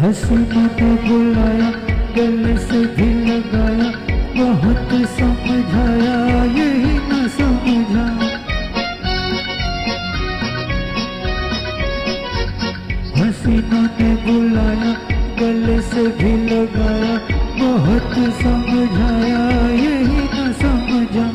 हसीना को बुलाया गले से भी लगाया, बहुत समझाया, यही न समझा। हसीना ने बुलाया गले से भी लगाया, बहुत समझाया, यही न समझा।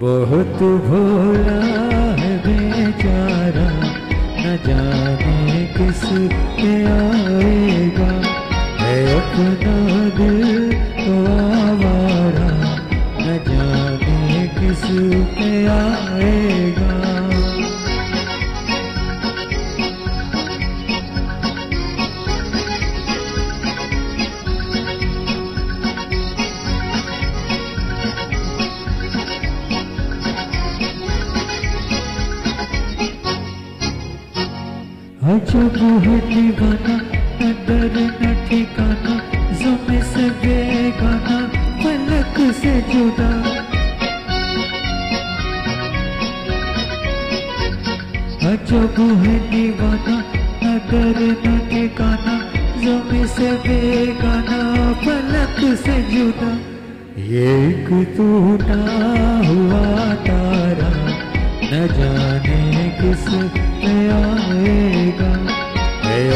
बहुत भोला किस पे आएगा। है अपना दिल तो आवारा। न जाने किस पे आएगा। अजब है दीवाना अंदर न ठिकाना जमे से बेगाना, फलक से जुदा। न से जुदा। एक टूटा हुआ तारा, न जाने किस आएगा है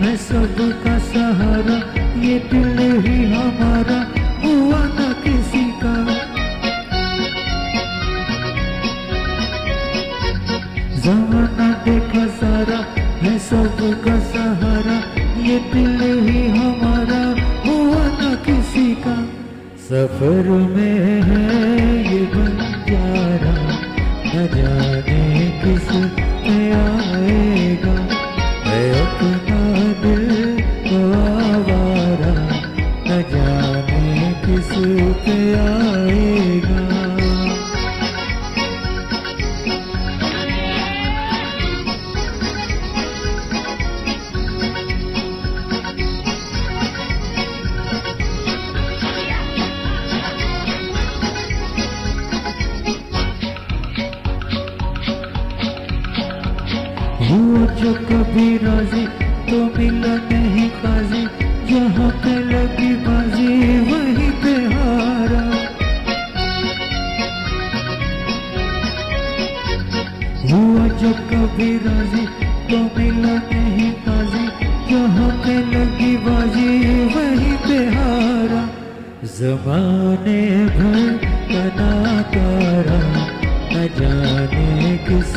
है सबका सहारा, ये दिल ही हमारा, हुआ न किसी का। जमाना देखा सारा है सबका सहारा, ये दिल ही हमारा, हुआ न किसी का। सफ़र में है ये बंजारा न जाने किस पे आएगा। है अपना जाने किस पे आएगा। जो कभी राज़ी तो मिला नहीं काजी। जहाँ पे लगी बाजी वहीं पे हुआ जो कभी राज़ी तो मिला नहीं काजी जहाँ पे लगी बाजी वहीं पे जमाने भर का नाकारा न जाने किस